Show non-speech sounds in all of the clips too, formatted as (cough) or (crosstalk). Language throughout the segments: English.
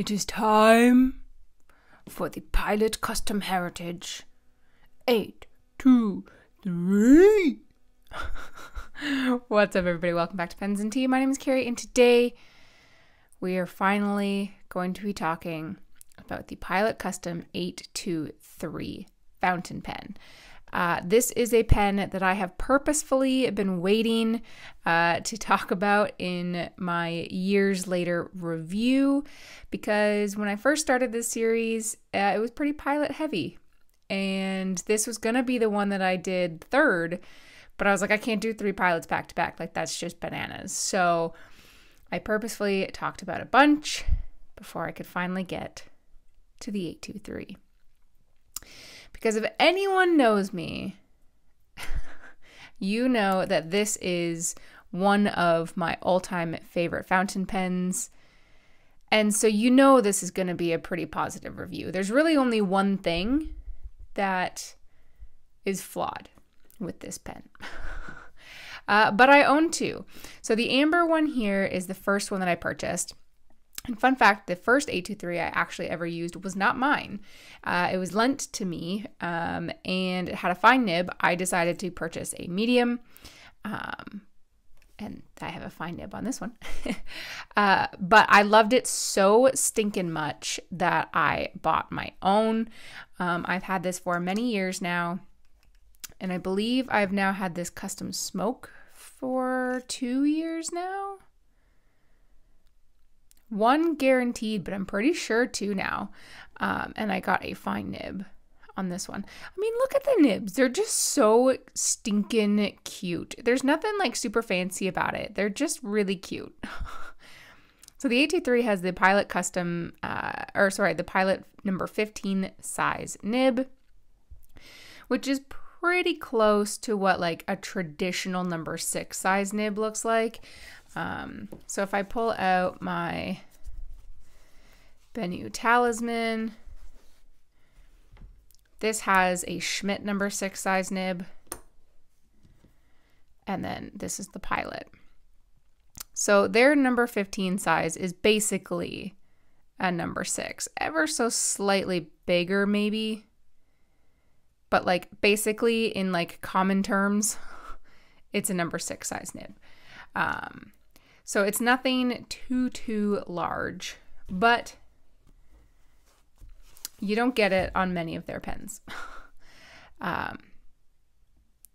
It is time for the Pilot Custom Heritage. Eight, two, three. (laughs) What's up, everybody? Welcome back to Pens and Tea. My name is Carrie, and today we are finally going to be talking about the Pilot Custom 823 fountain pen. Uh, this is a pen that I have purposefully been waiting uh, to talk about in my years later review because when I first started this series, uh, it was pretty pilot heavy. And this was going to be the one that I did third, but I was like, I can't do three pilots back to back. Like, that's just bananas. So I purposefully talked about a bunch before I could finally get to the 823. Because if anyone knows me, (laughs) you know that this is one of my all time favorite fountain pens. And so you know this is going to be a pretty positive review. There's really only one thing that is flawed with this pen. (laughs) uh, but I own two. So the amber one here is the first one that I purchased. And fun fact the first 823 I actually ever used was not mine. Uh, it was lent to me um, and it had a fine nib. I decided to purchase a medium. Um, and I have a fine nib on this one. (laughs) uh, but I loved it so stinking much that I bought my own. Um, I've had this for many years now. And I believe I've now had this custom smoke for two years now one guaranteed, but I'm pretty sure two now. Um, and I got a fine nib on this one. I mean, look at the nibs. They're just so stinking cute. There's nothing like super fancy about it. They're just really cute. (laughs) so the 823 has the Pilot custom, uh, or sorry, the Pilot number 15 size nib, which is pretty close to what like a traditional number six size nib looks like. Um, so if I pull out my Benu Talisman, this has a Schmidt number six size nib. And then this is the Pilot. So their number 15 size is basically a number six, ever so slightly bigger, maybe. But like basically in like common terms, (laughs) it's a number six size nib. Um, so it's nothing too, too large, but you don't get it on many of their pens. (laughs) um,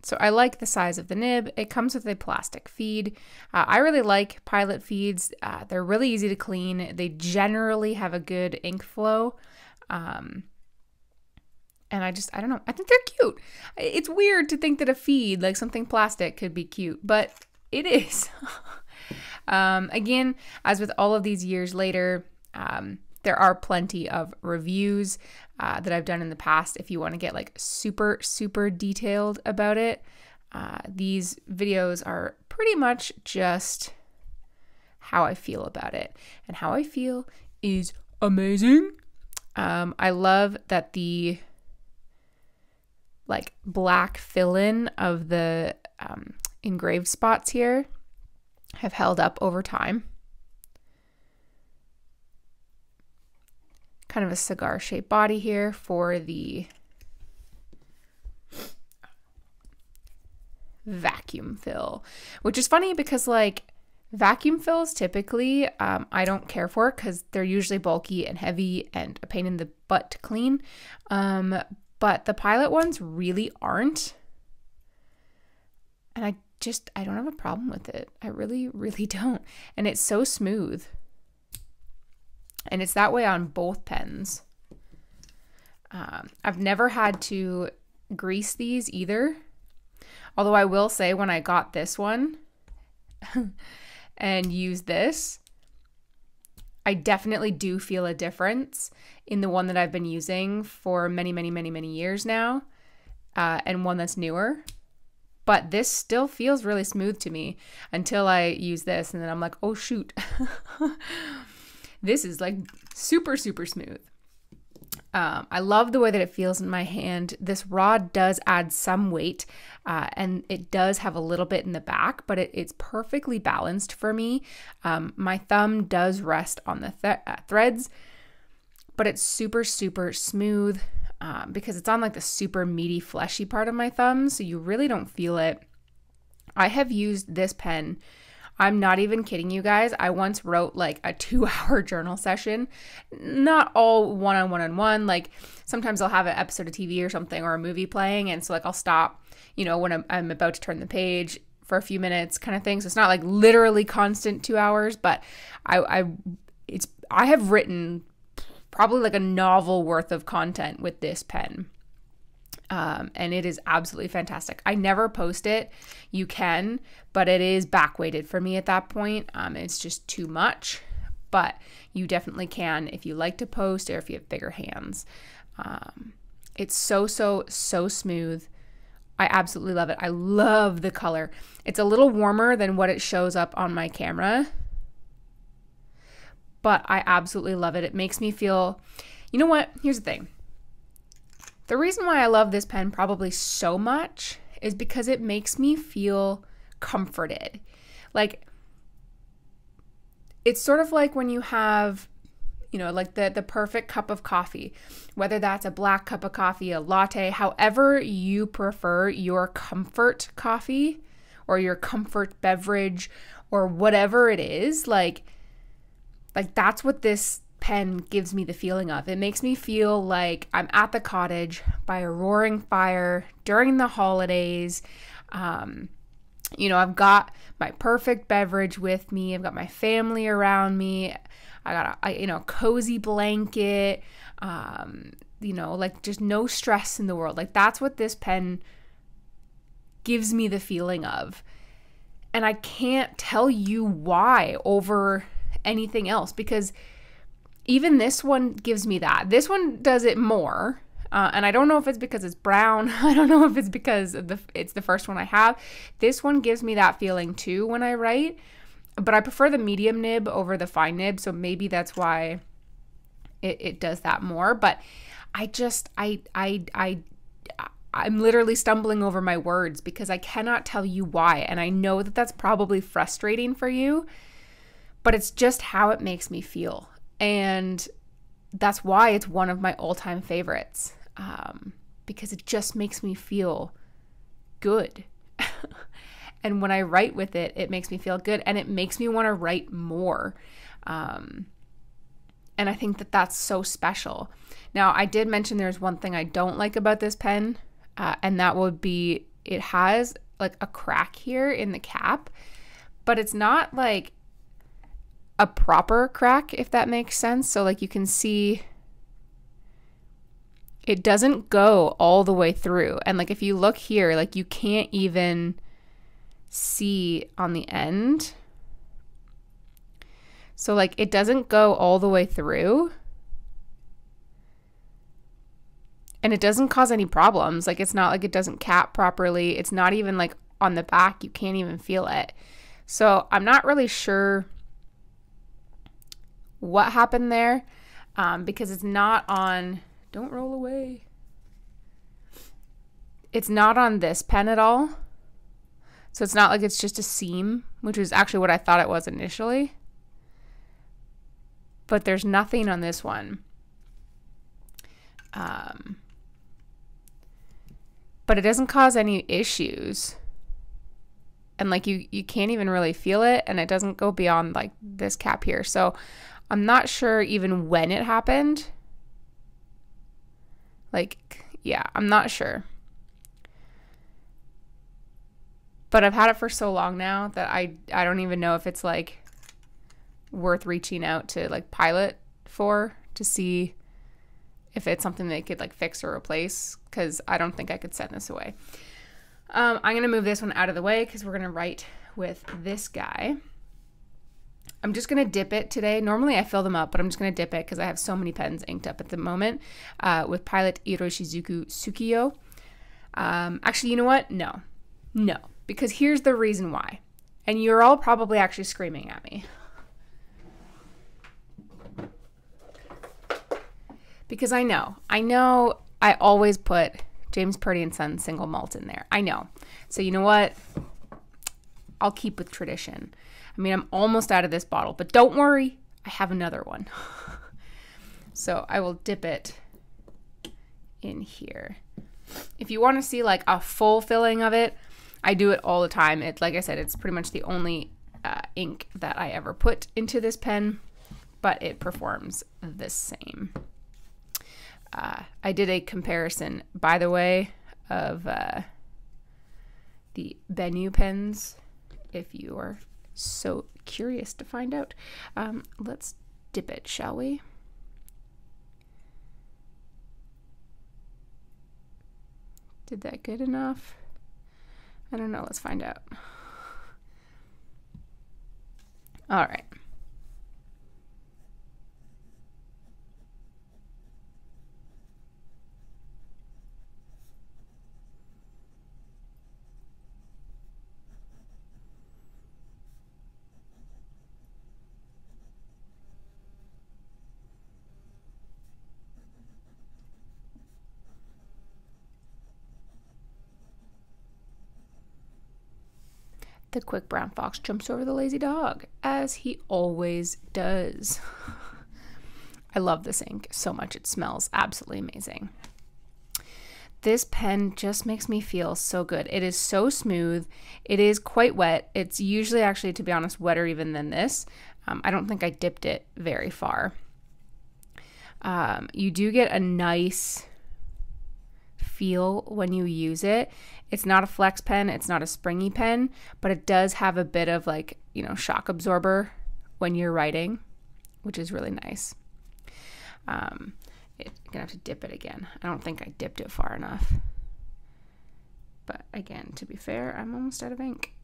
so I like the size of the nib. It comes with a plastic feed. Uh, I really like Pilot feeds. Uh, they're really easy to clean. They generally have a good ink flow. Um, and I just, I don't know. I think they're cute. It's weird to think that a feed, like something plastic, could be cute, but it is. (laughs) Um, again, as with all of these years later, um, there are plenty of reviews uh, that I've done in the past if you want to get like super, super detailed about it. Uh, these videos are pretty much just how I feel about it. And how I feel is amazing. Um, I love that the like black fill in of the um, engraved spots here have held up over time. Kind of a cigar shaped body here for the vacuum fill, which is funny because, like, vacuum fills typically um, I don't care for because they're usually bulky and heavy and a pain in the butt to clean. Um, but the pilot ones really aren't. And I just I don't have a problem with it. I really (laughs) really don't. And it's so smooth. And it's that way on both pens. Um, I've never had to grease these either. Although I will say when I got this one (laughs) and used this, I definitely do feel a difference in the one that I've been using for many, many, many, many years now, uh, and one that's newer but this still feels really smooth to me until I use this and then I'm like, oh shoot. (laughs) this is like super, super smooth. Um, I love the way that it feels in my hand. This rod does add some weight uh, and it does have a little bit in the back, but it, it's perfectly balanced for me. Um, my thumb does rest on the th- uh, threads but it's super, super smooth um, because it's on like the super meaty, fleshy part of my thumb. So you really don't feel it. I have used this pen. I'm not even kidding you guys. I once wrote like a (laughs) two hour journal session, not all one on one on one. Like sometimes I'll have an episode of TV or something or a movie playing. And so, like, I'll stop, you know, when I'm, I'm about to turn the page for a few minutes kind of thing. So it's not like literally constant two hours, but I, I, it's, I have written probably like a novel worth of content with this pen. Um, and it is absolutely fantastic. I never post it. You can, but it is back weighted for me at that point. Um, it's just too much, but you definitely can if you like to post or if you have bigger hands. Um, it's so, so, so smooth. I absolutely love it. I love the color. It's a little warmer than what it shows up on my camera but I absolutely love it. It makes me feel, you know what? Here's the thing. The reason why I love this pen probably so much is because it makes me feel comforted. Like, it's sort of like when you have you know like the the perfect cup of coffee whether that's a black cup of coffee a latte however you prefer your comfort coffee or your comfort beverage or whatever it is like like that's what this pen gives me the feeling of. It makes me feel like I'm at the cottage by a roaring fire during the holidays. Um, you know, I've got my perfect beverage with me. I've got my family around me. I got a, you know cozy blanket. Um, you know, like just no stress in the world. Like that's what this pen gives me the feeling of. And I can't tell you why over anything else because even this one gives me that. This one does it more. Uh, and I don't know if it's because it's brown. (laughs) I don't know if it's because the it's the first one I have. This one gives me that feeling too when I write, but I prefer the medium nib over the fine nib, so maybe that's why it, it does that more. But I just I I I I'm literally stumbling over my words because I cannot tell you why, and I know that that's probably frustrating for you but it's just how it makes me feel. And that's why it's one of my all time favorites um, because it just makes me feel good. (laughs) and when I write with it, it makes me feel good and it makes me want to write more. Um, and I think that that's so special. Now, I did mention there's one thing I don't like about this pen, uh, and that would be it has like a crack here in the cap, but it's not like a proper crack, if that makes sense. So, like, you can see it doesn't go all the way through. And, like, if you look here, like, you can't even see on the end. So, like, it doesn't go all the way through. And it doesn't cause any problems. Like, it's not like it doesn't cap properly. It's not even like on the back. You can't even feel it. So, I'm not really sure what happened there um, because it's not on. Don't roll away. It's not on this pen at all. So it's not like it's just a seam, which is actually what I thought it was initially. But there's nothing on this one. Um, but it doesn't cause any issues and like you you can't even really feel it and it doesn't go beyond like this cap here so I'm not sure even when it happened. Like, yeah, I'm not sure. But I've had it for so long now that I I don't even know if it's like worth reaching out to like pilot for to see if it's something they could like fix or replace because I don't think I could send this away. Um, I'm gonna move this one out of the way because we're gonna write with this guy. I'm just going to dip it today. Normally I fill them up, but I'm just going to dip it because I have so many pens inked up at the moment uh, with Pilot Iroshizuku Tsukiyo. Um, actually, you know what? No. No. Because here's the reason why. And you're all probably actually screaming at me. Because I know. I know I always put James Purdy and Son single malt in there. I know. So you know what? I'll keep with tradition. I mean, I'm almost out of this bottle, but don't worry, I have another one. (laughs) So I will dip it in here. If you want to see like a full filling of it, I do it all the time. It, like I said, it's pretty much the only uh, ink that I ever put into this pen, but it performs the same. Uh, I did a comparison, by the way, of uh, the Benu pens, if you are so curious to find out. Um, let's dip it, shall we? Did that good enough? I don't know. Let's find out. All right. The quick brown fox jumps over the lazy dog, as he always does. (laughs) I love this ink so much. It smells absolutely amazing. This pen just makes me feel so good. It is so smooth. It is quite wet. It's usually actually, to be honest, wetter even than this. Um, I don't think I dipped it very far. Um, you do get a nice feel when you use it. It's not a flex pen, it's not a springy pen, but it does have a bit of like, you know, shock absorber when you're writing, which is really nice. Um, it, I'm gonna have to dip it again. I don't think I dipped it far enough. But again, to be fair, I'm almost out of ink. (sighs)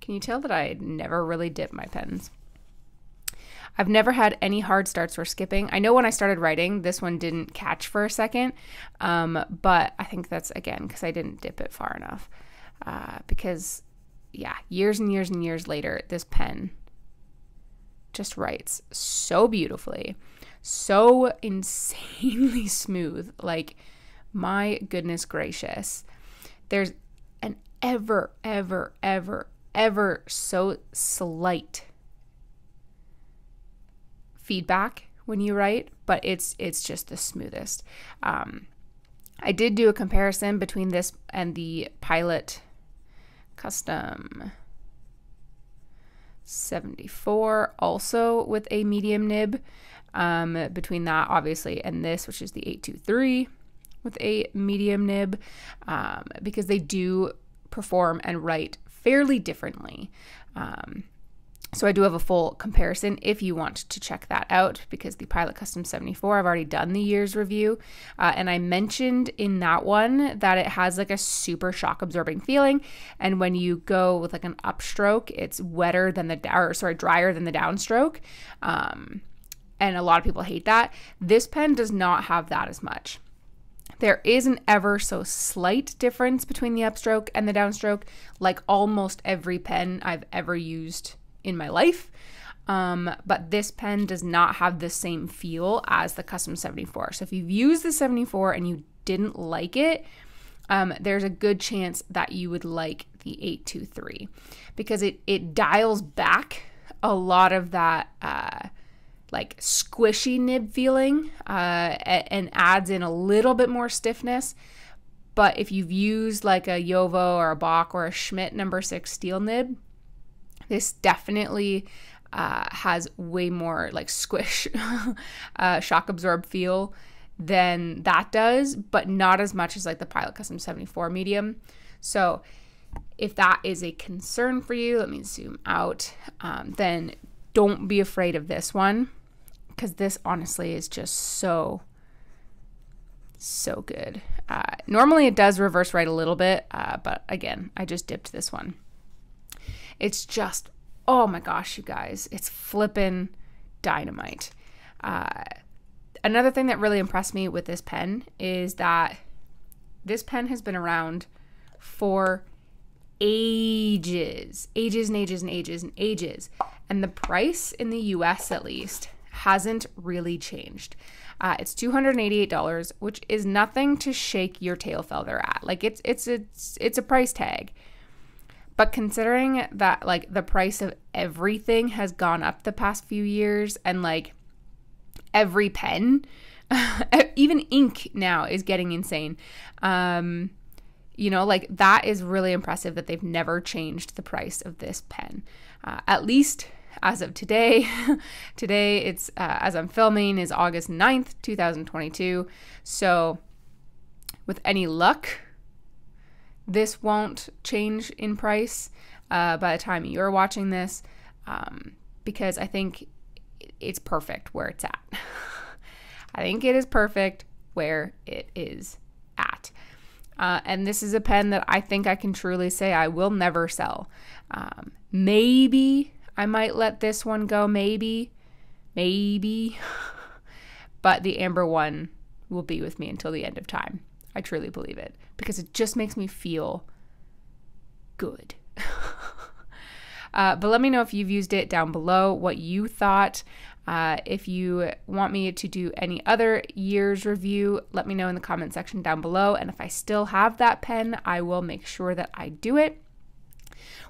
Can you tell that I never really dip my pens? I've never had any hard starts or skipping. I know when I started writing, this one didn't catch for a second, um, but I think that's again because I didn't dip it far enough. Uh, because, yeah, years and years and years later, this pen just writes so beautifully, so (laughs) insanely smooth. Like, my goodness gracious. There's an ever, ever, ever, ever so slight feedback when you write, but it's it's just the smoothest. Um, I did do a comparison between this and the Pilot Custom 74, also with a medium nib. Um, between that, obviously, and this, which is the 823 with a medium nib, um, because they do perform and write fairly differently. Um, so I do have a full comparison if you want to check that out because the Pilot Custom 74, I've already done the year's review. Uh, and I mentioned in that one that it has like a super shock absorbing feeling. And when you go with like an upstroke, it's wetter than the, or sorry, drier than the downstroke. Um, and a lot of people hate that. This pen does not have that as much. There is an ever so slight difference between the upstroke and the downstroke, like almost every pen I've ever used in my life. Um, but this pen does not have the same feel as the Custom 74. So if you've used the 74 and you didn't like it, um, there's a good chance that you would like the 823 because it, it dials back a lot of that uh, like squishy nib feeling uh, and adds in a little bit more stiffness. But if you've used like a JoWo or a Bock or a Schmidt number six steel nib, this definitely uh, has way more like squish, (laughs) uh, shock absorb feel than that does, but not as much as like the Pilot Custom 74 medium. So if that is a concern for you, let me zoom out, um, then don't be afraid of this one because this honestly is just so, so good. Uh, normally it does reverse right a little bit, uh, but again, I just dipped this one. It's just, oh my gosh, you guys, it's flippin' dynamite. Uh, another thing that really impressed me with this pen is that this pen has been around for ages, ages and ages and ages and ages. And the price in the US, at least, hasn't really changed. Uh, it's $288, which is nothing to shake your tail feather at. Like it's it's it's it's a price tag. But considering that like the price of everything has gone up the past few years and like every pen, (laughs) even ink now is getting insane. Um, you know, like that is really impressive that they've never changed the price of this pen. Uh, at least as of today. (laughs) today, it's uh, as I'm filming, is August 9th, 2022. So, with any luck, this won't change in price uh, by the time you're watching this um, because I think it's perfect where it's at. (laughs) I think it is perfect where it is at. Uh, and this is a pen that I think I can truly say I will never sell. Um, maybe I might let this one go, maybe, maybe. (laughs) but the amber one will be with me until the end of time. I truly believe it because it just makes me feel good. (laughs) uh, but let me know if you've used it down below, what you thought. Uh, if you want me to do any other year's review, let me know in the comment section down below. And if I still have that pen, I will make sure that I do it.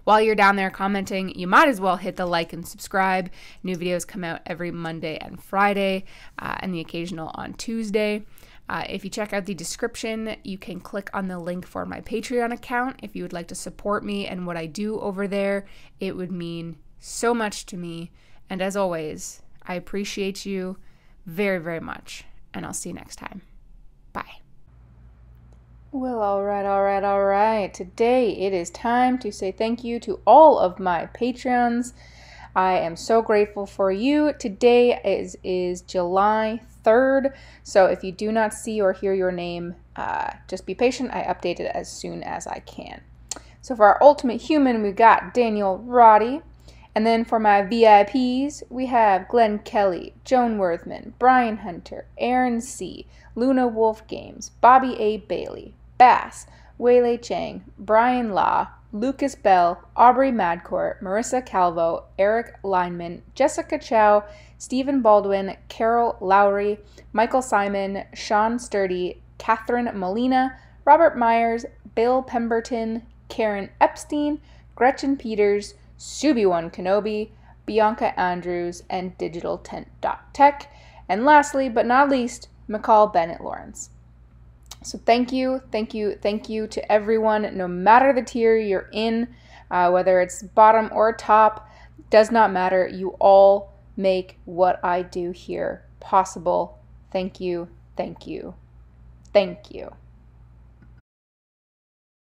While you're down there commenting, you might as well hit the like and subscribe. New videos come out every Monday and Friday, uh, and the occasional on Tuesday. Uh, if you check out the description, you can click on the link for my Patreon account if you would like to support me and what I do over there. It would mean so much to me. And as always, I appreciate you very, very much. And I'll see you next time. Bye. Well, all right, all right, all right. Today it is time to say thank you to all of my Patreons. I am so grateful for you. Today is, is July 3rd. So if you do not see or hear your name, uh, just be patient. I update it as soon as I can. So for our ultimate human, we got Daniel Roddy. And then for my VIPs, we have Glenn Kelly, Joan Worthman, Brian Hunter, Aaron C., Luna Wolf Games, Bobby A. Bailey, Bass, Weilei Chang, Brian Law, Lucas Bell, Aubrey Madcourt, Marissa Calvo, Eric Lineman, Jessica Chow, Stephen Baldwin, Carol Lowry, Michael Simon, Sean Sturdy, Catherine Molina, Robert Myers, Bill Pemberton, Karen Epstein, Gretchen Peters, Subi1 Kenobi, Bianca Andrews, and Digital Tent Tech. And lastly, but not least, McCall Bennett Lawrence. So thank you, thank you, thank you to everyone, no matter the tier you're in, uh, whether it's bottom or top, does not matter. You all make what I do here possible. Thank you, thank you, thank you.